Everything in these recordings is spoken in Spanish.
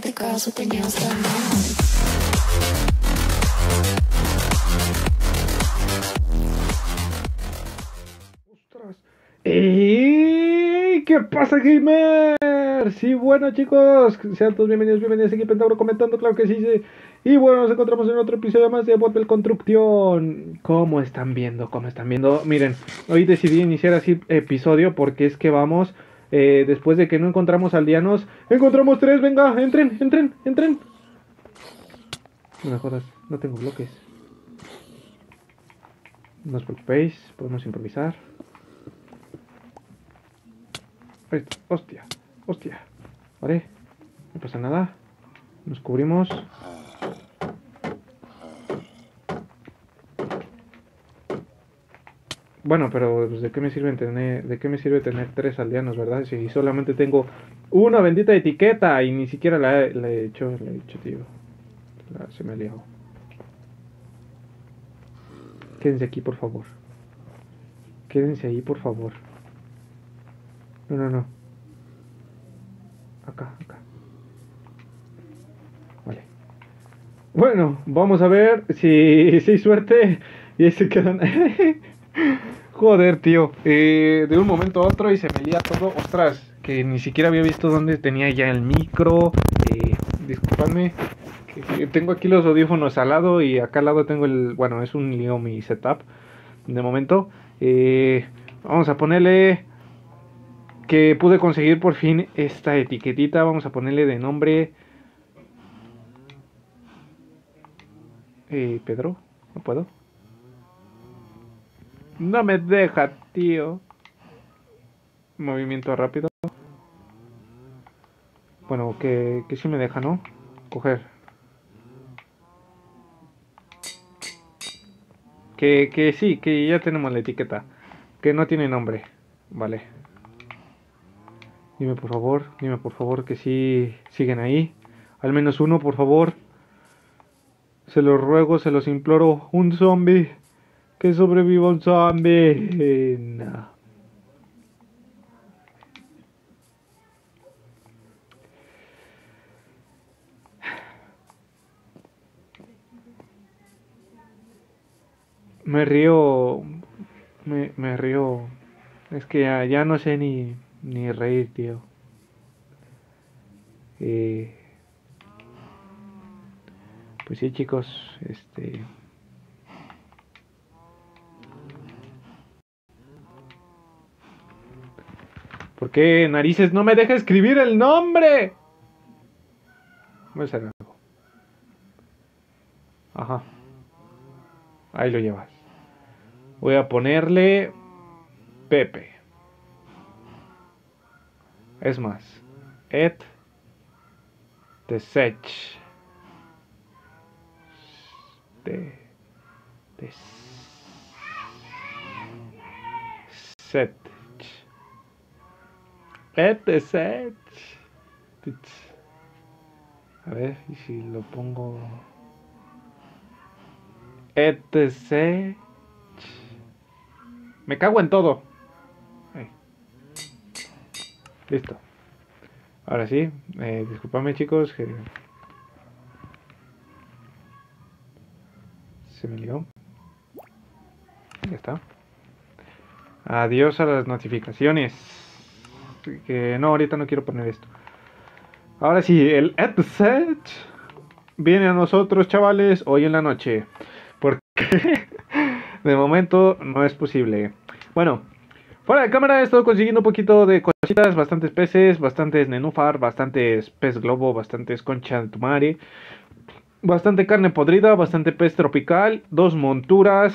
think the. ¡Ey! ¿Qué pasa, gamers? Sí, bueno, chicos, sean todos bienvenidos, bienvenidos aquí Pentauro comentando, claro que sí, sí. Y bueno, nos encontramos en otro episodio más de Botbel Construcción. ¿Cómo están viendo? ¿Cómo están viendo? Miren, hoy decidí iniciar así episodio porque es que vamos, eh, después de que no encontramos aldeanos, encontramos tres, venga, entren, entren, entren. No me jodas, no tengo bloques. No os preocupéis, podemos improvisar. Ahí está. Hostia, hostia. Vale, no pasa nada. Nos cubrimos. Bueno, pero pues, ¿de qué me sirve tener, de qué me sirve tener tres aldeanos, verdad? Si solamente tengo una bendita etiqueta y ni siquiera la he, la he hecho, la he hecho, tío. La- se me liado. Quédense aquí, por favor. Quédense ahí, por favor. No, no, no. Acá, acá. Vale. Bueno, vamos a ver si, si hay suerte. Y ahí se quedan. Joder, tío. Eh, de un momento a otro y se me lía todo. Ostras, que ni siquiera había visto dónde tenía ya el micro. Eh, disculpadme. tengo aquí los audífonos al lado y acá al lado tengo el. Bueno, es un lío mi setup. De momento. Eh, vamos a ponerle que pude conseguir por fin esta etiquetita. Vamos a ponerle de nombre. Eh, Pedro, no puedo. No me deja, tío. Movimiento rápido. Bueno, que, que sí me deja, ¿no? Coger. Que, que sí, que ya tenemos la etiqueta. Que no tiene nombre. Vale. Dime por favor, dime por favor que sí siguen ahí. Al menos uno, por favor. Se los ruego, se los imploro. Un zombie. Que sobreviva un zombie. Me río. Me, me río. Es que ya, ya no sé ni, ni reír, tío. Eh, pues sí, chicos, este. Qué narices no me deja escribir el nombre? Voy a hacer algo. Ajá. Ahí lo llevas. Voy a ponerle Pepe. Es más, et. Et desech. A ver, y si lo pongo. etc. Me cago en todo. Listo. Ahora sí, eh, disculpadme chicos que se me lió. Ya está. Adiós a las notificaciones. Que no, ahorita no quiero poner esto. Ahora sí, el headset viene a nosotros, chavales, hoy en la noche. Porque de momento no es posible. Bueno, fuera de cámara he estado consiguiendo un poquito de cositas, bastantes peces, bastantes nenúfar, bastantes pez globo, bastantes concha de tu madre, bastante carne podrida, bastante pez tropical, dos monturas,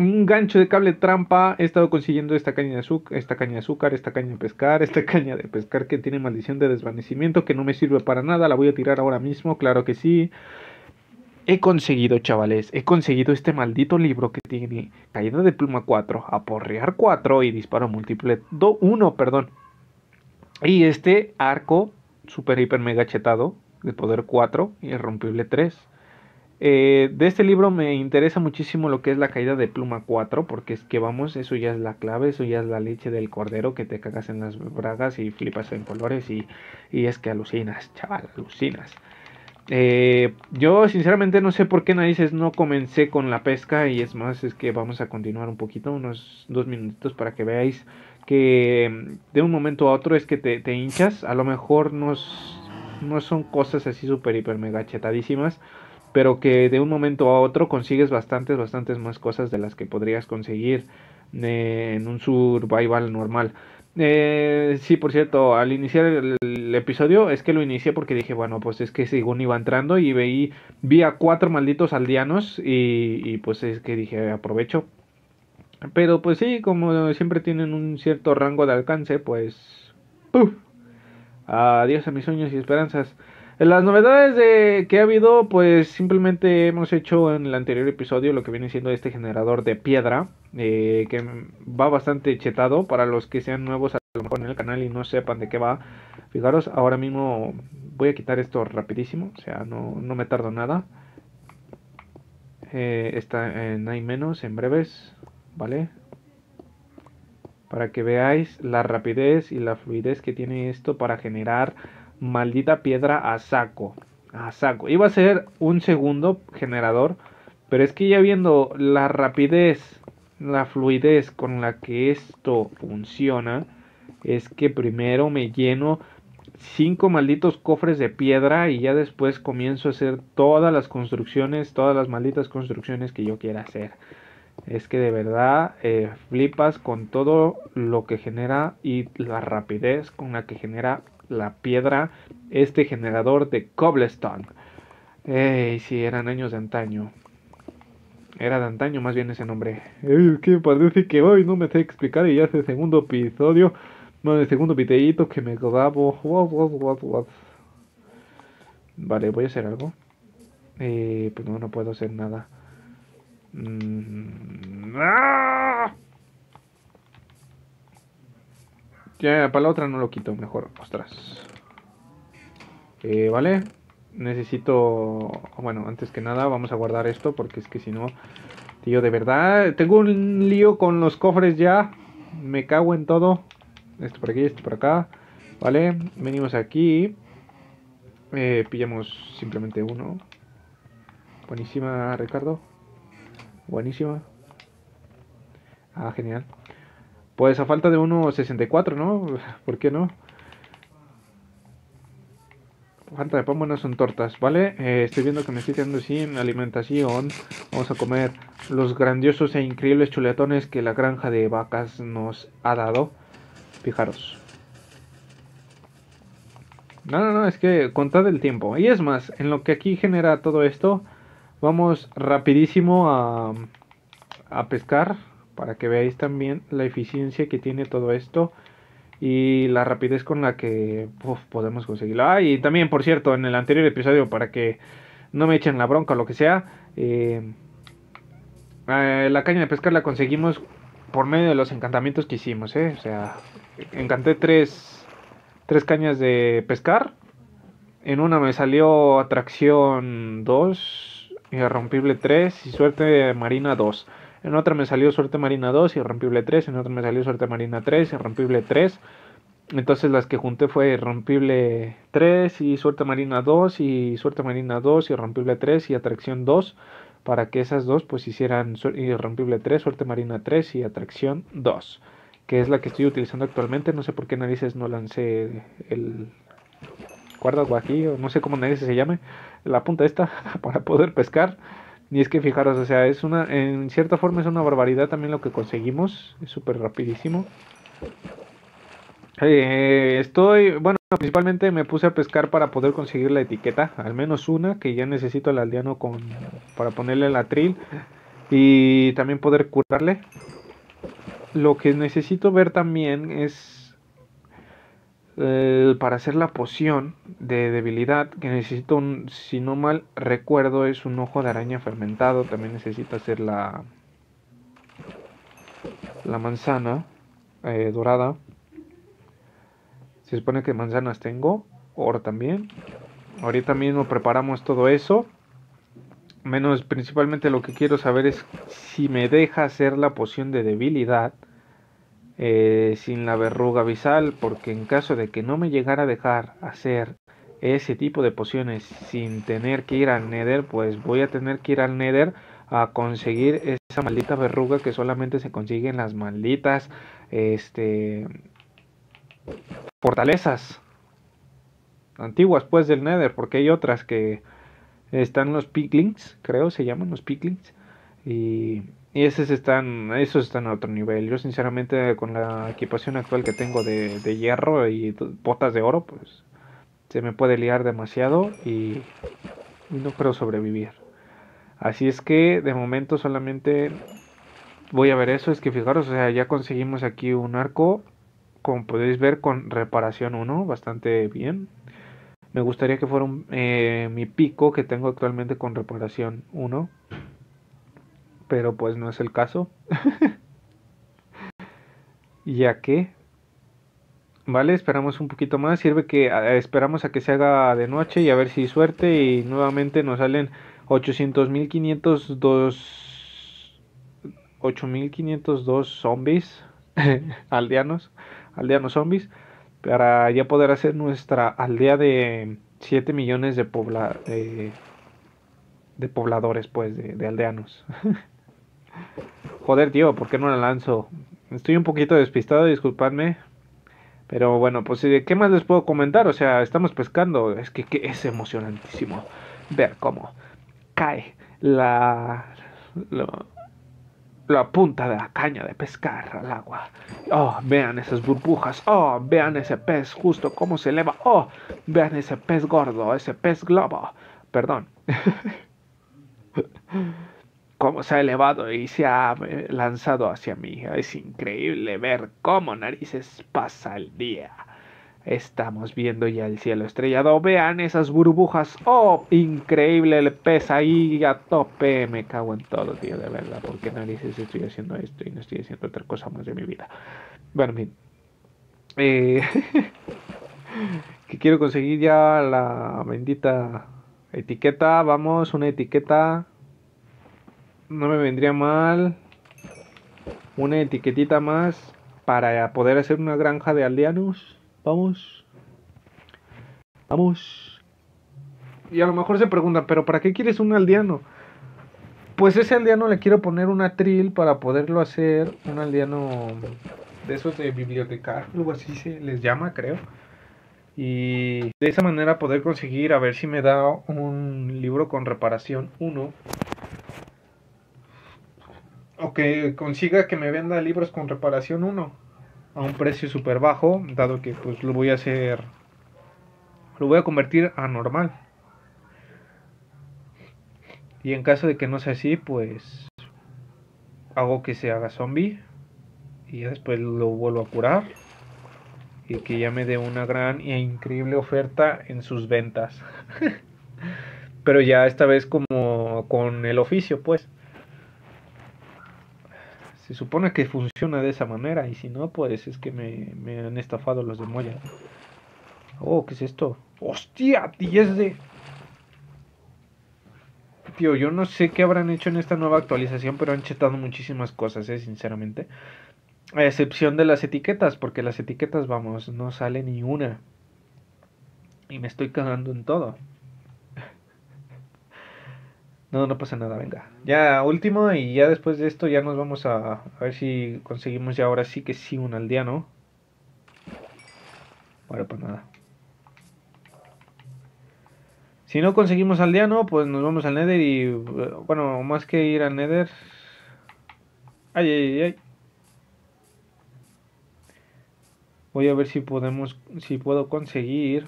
un gancho de cable trampa. He estado consiguiendo esta caña de azúcar, esta caña de azúcar, esta caña de pescar, esta caña de pescar que tiene maldición de desvanecimiento que no me sirve para nada. La voy a tirar ahora mismo, claro que sí. He conseguido, chavales, he conseguido este maldito libro que tiene caída de pluma 4, aporrear 4 y disparo múltiple 1, perdón. Y este arco super hiper mega chetado de poder 4 y irrompible 3. Eh, de este libro me interesa muchísimo lo que es la caída de pluma 4, porque es que vamos, eso ya es la clave, eso ya es la leche del cordero que te cagas en las bragas y flipas en colores y, y es que alucinas, chaval, alucinas. Eh, yo sinceramente no sé por qué narices no comencé con la pesca y es más, es que vamos a continuar un poquito, unos dos minutitos para que veáis que de un momento a otro es que te, te hinchas, a lo mejor no, no son cosas así súper, hiper, mega chetadísimas pero que de un momento a otro consigues bastantes, bastantes más cosas de las que podrías conseguir eh, en un survival normal. Eh, sí, por cierto, al iniciar el, episodio es que lo inicié porque dije, bueno, pues es que según iba entrando y veí, vi a cuatro malditos aldeanos y, y pues es que dije, aprovecho. Pero pues sí, como siempre tienen un cierto rango de alcance, pues... ¡puf! Adiós a mis sueños y esperanzas. Las novedades de que ha habido, pues simplemente hemos hecho en el anterior episodio lo que viene siendo este generador de piedra, eh, que va bastante chetado para los que sean nuevos a lo mejor en el canal y no sepan de qué va. Fijaros, ahora mismo voy a quitar esto rapidísimo, o sea, no, no me tardo nada. Eh, está en hay menos, en breves, ¿vale? Para que veáis la rapidez y la fluidez que tiene esto para generar maldita piedra a saco. A saco. Iba a ser un segundo generador. Pero es que ya viendo la rapidez, la fluidez con la que esto funciona. Es que primero me lleno cinco malditos cofres de piedra y ya después comienzo a hacer todas las construcciones, todas las malditas construcciones que yo quiera hacer. Es que de verdad eh, flipas con todo lo que genera y la rapidez con la que genera la piedra, este generador de cobblestone. Ey, sí, eran años de antaño. Era de antaño más bien ese nombre. Es que parece que hoy no me sé explicar y ya es el segundo episodio, no, el segundo videíto que me grabo. Vale, voy a hacer algo. Eh, pues no, no puedo hacer nada. Mm, ¡Ah! Ya, para la otra no lo quito, mejor. Ostras. Eh, vale. Necesito... Bueno, antes que nada vamos a guardar esto porque es que si no... Tío, de verdad, tengo un lío con los cofres ya. Me cago en todo. Esto por aquí, esto por acá. Vale, venimos aquí. Eh, pillamos simplemente uno. Buenísima, Ricardo. Buenísima. Ah, genial. Pues a falta de 1.64, ¿no? ¿Por qué no? Falta de pan, buenas son tortas, ¿vale? Eh, estoy viendo que me estoy quedando sin alimentación. Vamos a comer los grandiosos e increíbles chuletones que la granja de vacas nos ha dado. Fijaros. No, no, no, es que contad el tiempo. Y es más, en lo que aquí genera todo esto, vamos rapidísimo a, a pescar para que veáis también la eficiencia que tiene todo esto y la rapidez con la que podemos conseguirlo. Ah, y también, por cierto, en el anterior episodio, para que no me echen la bronca o lo que sea, eh, eh, la caña de pescar la conseguimos por medio de los encantamientos que hicimos, ¿eh? O sea, encanté tres, tres cañas de pescar. En una me salió atracción 2, irrompible 3 y suerte marina 2. En otra me salió suerte marina 2 y rompible 3. En otra me salió suerte marina 3 y rompible 3. Entonces las que junté fue rompible 3 y suerte marina 2 y suerte marina 2 y rompible 3 y atracción 2 para que esas dos pues hicieran irrompible 3, suerte marina 3 y atracción 2, que es la que estoy utilizando actualmente. No sé por qué narices no lancé el guarda aquí o no sé cómo narices se llame, la punta esta para poder pescar. Y es que fijaros, o sea, es una, en cierta forma es una barbaridad también lo que conseguimos. Es súper rapidísimo. Eh, estoy, bueno, principalmente me puse a pescar para poder conseguir la etiqueta, al menos una, que ya necesito al aldeano con, para ponerle la tril y también poder curarle. Lo que necesito ver también es eh, para hacer la poción de debilidad que necesito un, si no mal recuerdo es un ojo de araña fermentado también necesito hacer la la manzana eh, dorada. Se supone que manzanas tengo oro también. Ahorita mismo preparamos todo eso. Menos principalmente lo que quiero saber es si me deja hacer la poción de debilidad eh, sin la verruga visal, porque en caso de que no me llegara a dejar hacer ese tipo de pociones sin tener que ir al Nether, pues voy a tener que ir al Nether a conseguir esa maldita verruga que solamente se consigue en las malditas este fortalezas antiguas pues del Nether, porque hay otras que están los piglings, creo se llaman los piglings y, y esos están esos están a otro nivel. Yo sinceramente con la equipación actual que tengo de, de hierro y botas de oro, pues se me puede liar demasiado y, no creo sobrevivir. Así es que de momento solamente voy a ver eso. Es que fijaros, o sea, ya conseguimos aquí un arco, como podéis ver, con reparación 1, bastante bien. Me gustaría que fuera un, eh, mi pico que tengo actualmente con reparación 1. Pero pues no es el caso. ya que... Vale, esperamos un poquito más. Sirve que esperamos a que se haga de noche y a ver si suerte. Y nuevamente nos salen 800.502... 8.502 zombies aldeanos, aldeanos zombies para ya poder hacer nuestra aldea de 7 millones de, pobla, de, de pobladores, pues, de aldeanos. Joder, tío, ¿por qué no la lanzo? Estoy un poquito despistado, disculpadme. Pero bueno, pues, ¿qué más les puedo comentar? O sea, estamos pescando. Es que, es emocionantísimo ver cómo cae la, la la punta de la caña de pescar al agua. Oh, vean esas burbujas. Oh, vean ese pez justo cómo se eleva. Oh, vean ese pez gordo, ese pez globo. Perdón. cómo se ha elevado y se ha eh, lanzado hacia mí. Es increíble ver cómo narices pasa el día. Estamos viendo ya el cielo estrellado. Vean esas burbujas. ¡Oh! Increíble el pez ahí a tope. Me cago en todo, tío, de verdad. porque narices estoy haciendo esto y no estoy haciendo otra cosa más de mi vida? Bueno, bien. Eh, que quiero conseguir ya la bendita etiqueta. Vamos, una etiqueta. No me vendría mal. Una etiquetita más para poder hacer una granja de aldeanos. Vamos. Vamos. Y a lo mejor se preguntan, ¿pero para qué quieres un aldeano? Pues ese aldeano le quiero poner una tril para poderlo hacer un aldeano de esos de bibliotecario, algo así se les llama, creo. Y de esa manera poder conseguir a ver si me da un libro con reparación 1. O que consiga que me venda libros con reparación 1 a un precio súper bajo, dado que pues lo voy a hacer, lo voy a convertir a normal. Y en caso de que no sea así, pues hago que se haga zombie y después lo vuelvo a curar y que ya me dé una gran e increíble oferta en sus ventas. Pero ya esta vez como con el oficio, pues. Se supone que funciona de esa manera y si no, pues es que me, me han estafado los de Moya. Oh, ¿qué es esto? ¡Hostia! 10 de... Tío, yo no sé qué habrán hecho en esta nueva actualización, pero han chetado muchísimas cosas, eh, sinceramente. A excepción de las etiquetas, porque las etiquetas, vamos, no sale ni una. Y me estoy cagando en todo. No, no pasa nada, venga. Ya último y ya después de esto ya nos vamos a, a ver si conseguimos ya ahora sí que sí un aldeano. Bueno, pues nada. Si no conseguimos aldeano, pues nos vamos al Nether y... eh, Bueno, más que ir al Nether... Ay, ay, ay, ay. Voy a ver si podemos... Si puedo conseguir...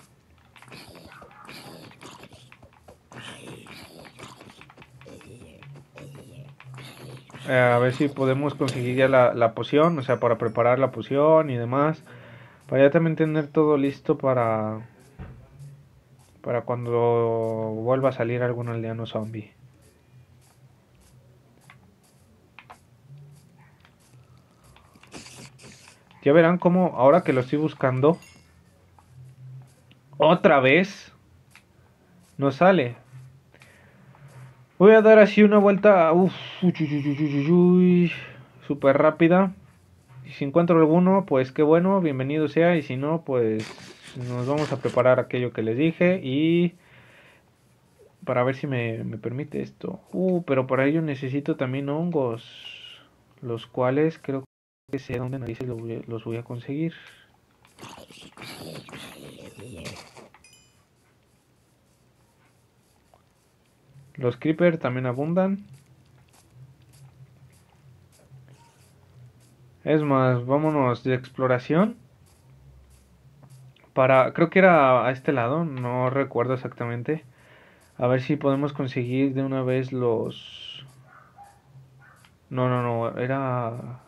Eh, a ver si podemos conseguir ya la, la poción, o sea, para preparar la poción y demás. Para ya también tener todo listo para... Para cuando vuelva a salir algún aldeano zombie. Ya verán cómo ahora que lo estoy buscando, otra vez no sale. Voy a dar así una vuelta, uff, súper rápida. Y si encuentro alguno, pues qué bueno, bienvenido sea. Y si no, pues nos vamos a preparar aquello que les dije. Y para ver si me, me permite esto. Uh, pero para ello necesito también hongos. Los cuales creo que sé dónde narices los voy a, conseguir. Los creeper también abundan. Es más, vámonos de exploración. Para, creo que era a este lado, no recuerdo exactamente. A ver si podemos conseguir de una vez los... No, no, no, era...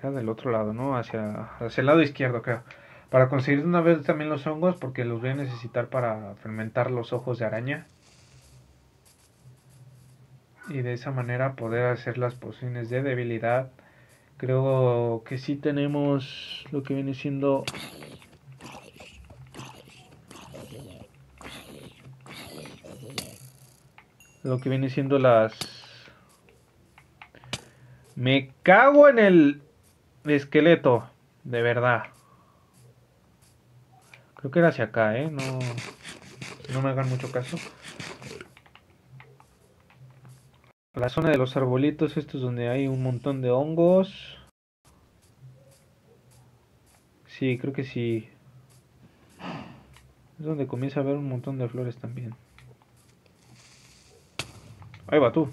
Era del otro lado, ¿no? Hacia, hacia el lado izquierdo, creo. Para conseguir de una vez también los hongos, porque los voy a necesitar para fermentar los ojos de araña. Y de esa manera poder hacer las pociones de debilidad. Creo que sí tenemos lo que viene siendo lo que viene siendo las... Me cago en el esqueleto, de verdad. Creo que era hacia acá, ¿eh? No, no me hagan mucho caso. La zona de los arbolitos, esto es donde hay un montón de hongos. Sí, creo que sí. Es donde comienza a haber un montón de flores también. Ahí va tú.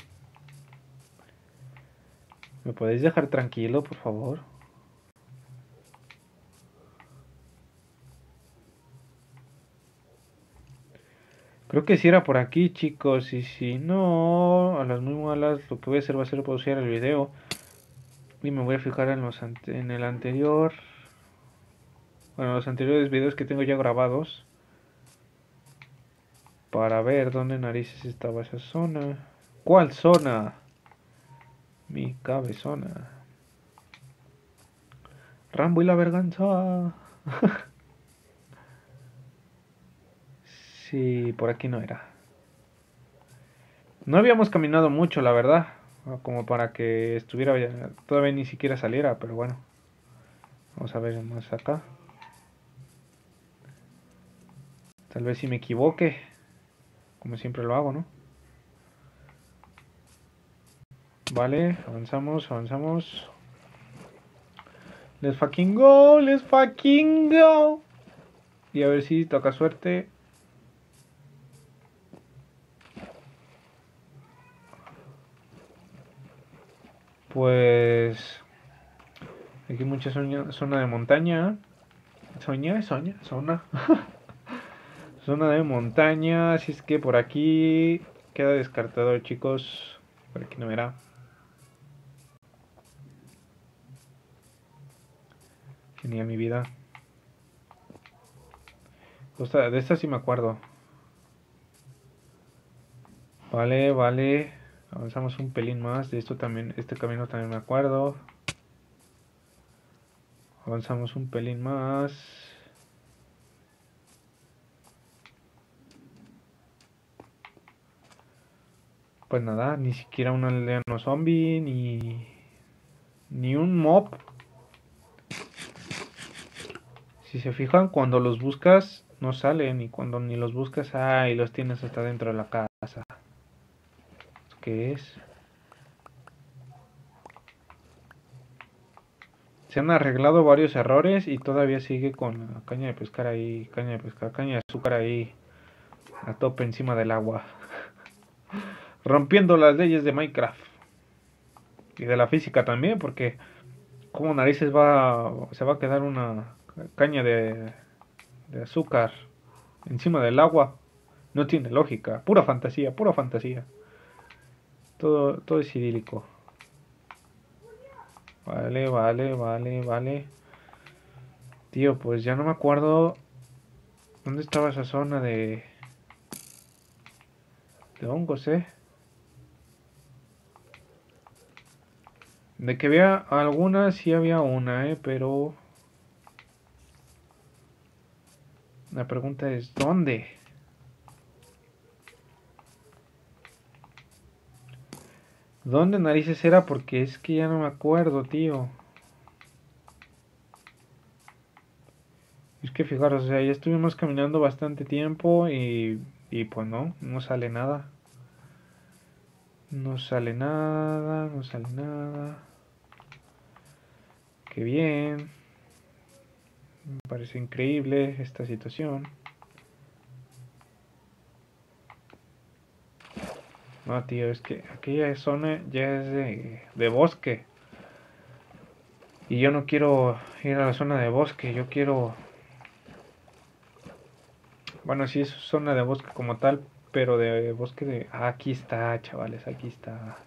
¿Me podéis dejar tranquilo, por favor? Creo que si era por aquí, chicos. Y si no, a las muy malas, lo que voy a hacer va a ser pausar el video. Y me voy a fijar en, los en el anterior. Bueno, los anteriores videos que tengo ya grabados. Para ver dónde narices estaba esa zona. ¿Cuál zona? Mi cabezona. Rambo y la verganza. sí, por aquí no era. No habíamos caminado mucho, la verdad. Como para que estuviera... Todavía ni siquiera saliera, pero bueno. Vamos a ver más acá. Tal vez si me equivoque. Como siempre lo hago, ¿no? Vale, avanzamos, avanzamos. Let's fucking go, let's fucking go. Y a ver si toca suerte. Pues... Aquí mucha zona de montaña. Soña, soña, zona. zona de montaña. Así es que por aquí queda descartado, chicos. Por aquí no verá. Genial mi vida. de esta sí me acuerdo. Vale, vale. Avanzamos un pelín más. De esto también, este camino también me acuerdo. Avanzamos un pelín más. Pues nada, ni siquiera un aldeano zombie, ni, ni un mob si se fijan, cuando los buscas no salen y cuando ni los buscas, ahí los tienes hasta dentro de la casa. ¿Qué es? Se han arreglado varios errores y todavía sigue con la caña de pescar ahí, caña de pescar, caña de azúcar ahí a tope encima del agua. Rompiendo las leyes de Minecraft. Y de la física también, porque como narices va se va a quedar una caña de azúcar encima del agua. No tiene lógica. Pura fantasía, pura fantasía. Todo, todo es idílico. Vale, vale, vale, vale. Tío, pues ya no me acuerdo dónde estaba esa zona de de hongos, eh. De que había alguna, sí había una, eh, pero La pregunta es, ¿dónde? ¿Dónde narices era? Porque es que ya no me acuerdo, tío. Es que fijaros, o sea, ya estuvimos caminando bastante tiempo y, y pues no, no sale nada. No sale nada, no sale nada. Qué bien. Me parece increíble esta situación. No, tío, es que aquella zona ya es de, de bosque. Y yo no quiero ir a la zona de bosque, yo quiero... Bueno, sí es zona de bosque como tal, pero de bosque de... Ah, aquí está, chavales, aquí está.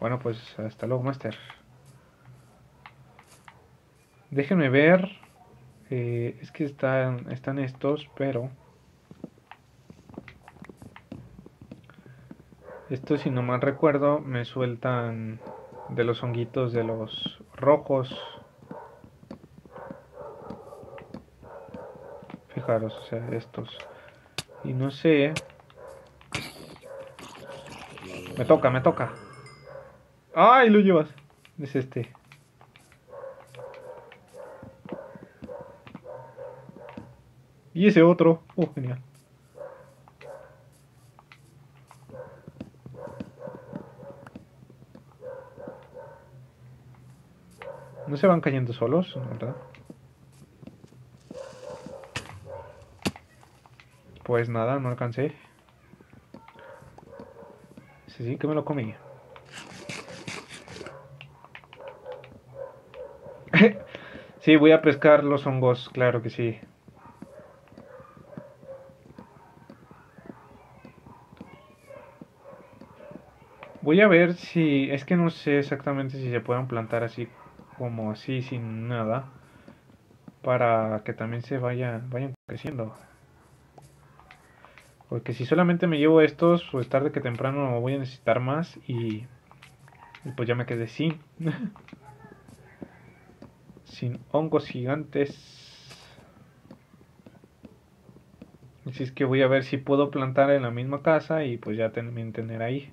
Bueno, pues hasta luego, Master. Déjenme ver. Eh, es que están, están estos, pero... Estos, si no mal recuerdo, me sueltan de los honguitos de los rojos. Fijaros, o sea, estos. Y no sé... Me toca, me toca. ¡Ay, lo llevas! Es este. Y ese otro. Oh, genial. No se van cayendo solos, ¿verdad? Pues nada, no alcancé. Sí, sí, que me lo comí. sí, voy a pescar los hongos, claro que sí. Voy a ver si... Es que no sé exactamente si se pueden plantar así como así, sin nada. Para que también se vaya, vayan creciendo. Porque si solamente me llevo estos, pues tarde que temprano voy a necesitar más y, y pues ya me quedé sin. sin hongos gigantes. Así es que voy a ver si puedo plantar en la misma casa y pues ya también tener ahí.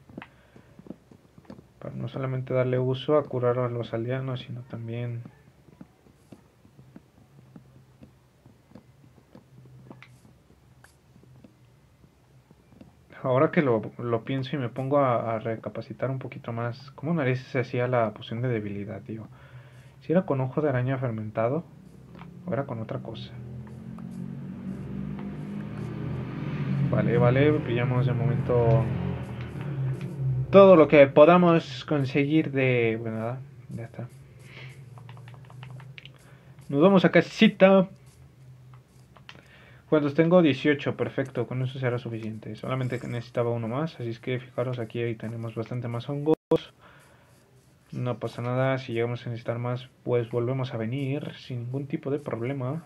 No solamente darle uso a curar a los aldeanos, sino también ahora que lo, lo, pienso y me pongo a, recapacitar un poquito más, ¿cómo narices hacía la poción de debilidad, digo? Si era con ojo de araña fermentado o era con otra cosa. Vale, vale, pillamos de momento todo lo que podamos conseguir de... Bueno, nada, ya está. Nos vamos a casita. Cuando tengo 18, perfecto, con eso será suficiente. Solamente necesitaba uno más, así es que fijaros aquí ahí tenemos bastante más hongos. No pasa nada, si llegamos a necesitar más, pues volvemos a venir sin ningún tipo de problema.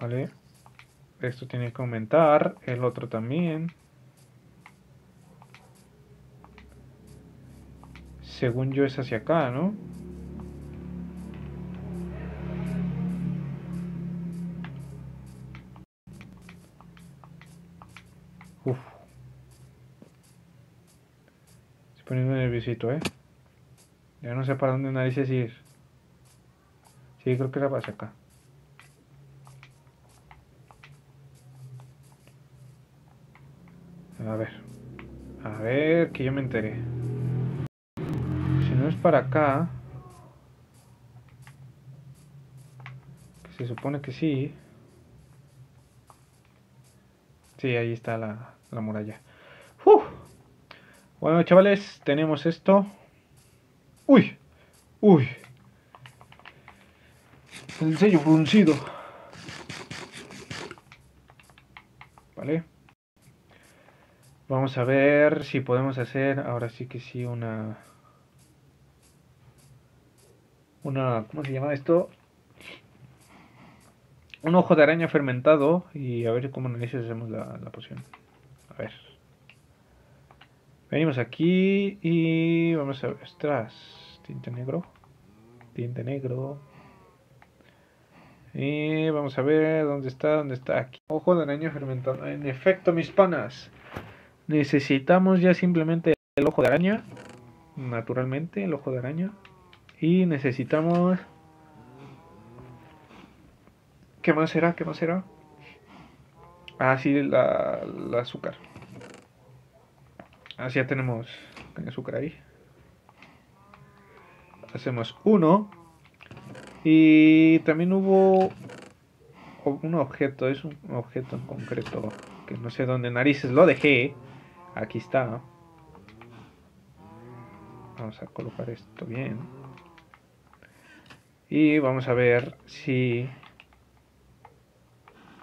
Vale. Esto tiene que aumentar, el otro también. Según yo es hacia acá, ¿no? Uf. Estoy poniendo nerviosito, ¿eh? Ya no sé para dónde narices ir. Sí, creo que era hacia acá. A ver. A ver, que yo me enteré. Si no es para acá... Se supone que sí. Sí, ahí está la, la muralla. ¡Uf! Bueno, chavales, tenemos esto. ¡Uy! ¡Uy! El sello fruncido. Vale. Vamos a ver si podemos hacer, ahora sí que sí, una... Una, ¿cómo se llama esto? Un ojo de araña fermentado y a ver cómo narices hacemos la, la poción. A ver. Venimos aquí y vamos a ver. Ostras, tinte negro. Tinte negro. Y vamos a ver dónde está, dónde está aquí. Ojo de araña fermentado. En efecto, mis panas. Necesitamos ya simplemente el ojo de araña. Naturalmente, el ojo de araña. Y necesitamos... ¿Qué más será? ¿Qué más será? Ah, sí, la, la azúcar. Así ya tenemos azúcar ahí. Hacemos uno. Y también hubo un objeto, es un objeto en concreto que no sé dónde narices lo dejé. Aquí está. Vamos a colocar esto bien. Y vamos a ver si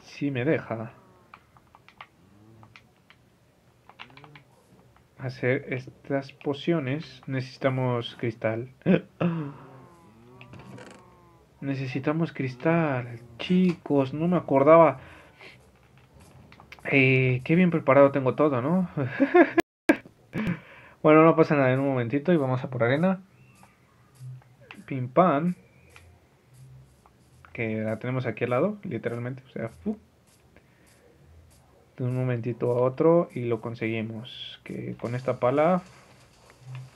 si me deja. hacer estas pociones necesitamos cristal. necesitamos cristal. Chicos, no me acordaba. Eh, qué bien preparado tengo todo, ¿no? bueno, no pasa nada en un momentito y vamos a por arena. Pim pam. Que la tenemos aquí al lado, literalmente. O sea, de un momentito a otro y lo conseguimos. Que con esta pala...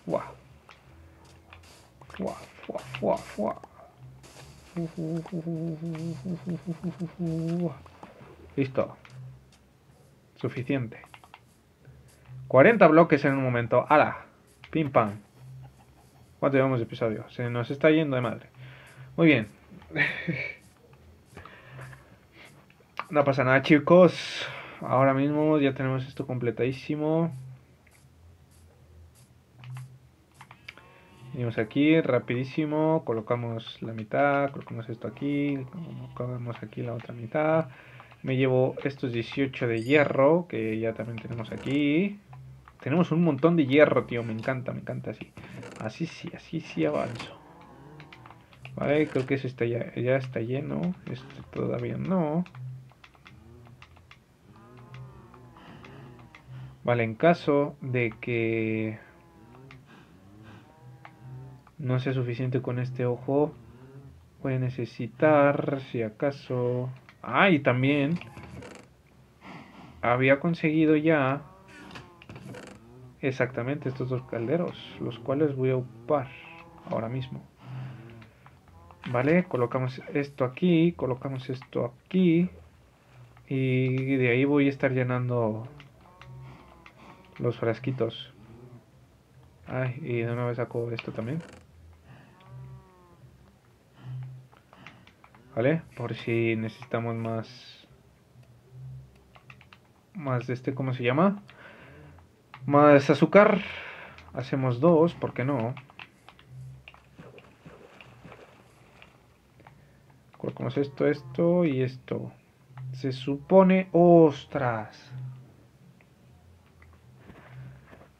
¡Fua! ¡Fua, fua, fua, fua! Listo. Suficiente. 40 bloques en un momento. ¡Hala! Pim pam. ¿Cuánto llevamos de episodio? Se nos está yendo de madre. Muy bien. no pasa nada, chicos ahora mismo ya tenemos esto completadísimo. Venimos aquí, rapidísimo, colocamos la mitad, colocamos esto aquí, colocamos aquí la otra mitad. Me llevo estos 18 de hierro, que ya también tenemos aquí. Tenemos un montón de hierro, tío, me encanta, me encanta así. Así sí, así sí avanzo. Vale, creo que eso está ya, ya está lleno. Esto todavía no. Vale, en caso de que no sea suficiente con este ojo, voy a necesitar, si acaso... Ah, y también había conseguido ya exactamente estos dos calderos, los cuales voy a ocupar ahora mismo. Vale, colocamos esto aquí, colocamos esto aquí y de ahí voy a estar llenando los frasquitos. Ay, y de una vez saco esto también. ¿Vale? Por si necesitamos más... Más de este, ¿cómo se llama? Más azúcar. Hacemos dos, ¿por qué no? Colocamos esto, esto y esto. Se supone... ¡Ostras!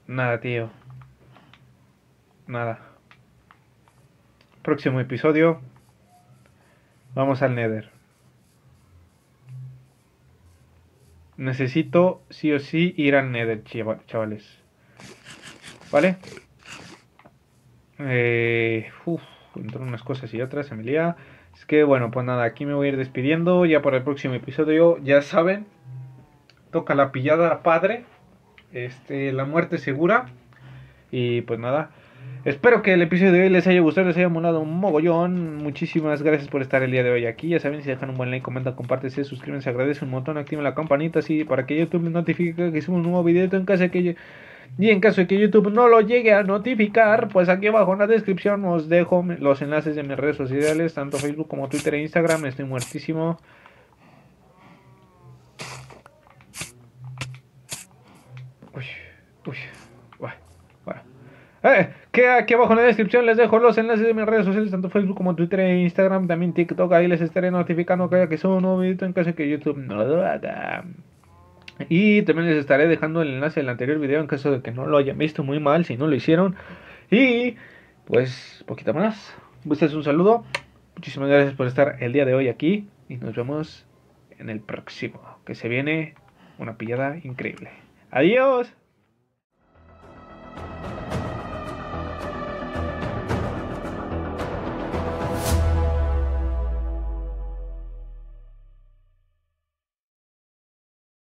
Nada, tío. Nada. Próximo episodio. Vamos al Nether. Necesito sí o sí ir al Nether, chavales. ¿Vale? Eh, uf, entre unas cosas y otras lía. Es que bueno, pues nada, aquí me voy a ir despidiendo. Ya para el próximo episodio, ya saben, toca la pillada padre este, la muerte segura. Y pues nada, espero que el episodio de hoy les haya gustado, les haya molado un mogollón. Muchísimas gracias por estar el día de hoy aquí. Ya saben, si dejan un buen like, comentan, comparten, se suscriben, se agradece un montón, activen la campanita así para que YouTube les notifique que subo un nuevo video en caso que y en caso de que YouTube no lo llegue a notificar, pues aquí abajo en la descripción os dejo los enlaces de mis redes sociales, tanto Facebook como Twitter e Instagram. Estoy muertísimo. Uy, bueno. Eh, que aquí abajo en la descripción les dejo los enlaces de mis redes sociales, tanto Facebook como Twitter e Instagram, también TikTok. Ahí les estaré notificando que haya que subo un nuevo video en caso de que YouTube no lo haga. Y también les estaré dejando el enlace del anterior video en caso de que no lo hayan visto muy mal, si no lo hicieron. Y pues, poquito más. Ustedes un saludo. Muchísimas gracias por estar el día de hoy aquí. Y nos vemos en el próximo. Que se viene una pillada increíble. Adiós.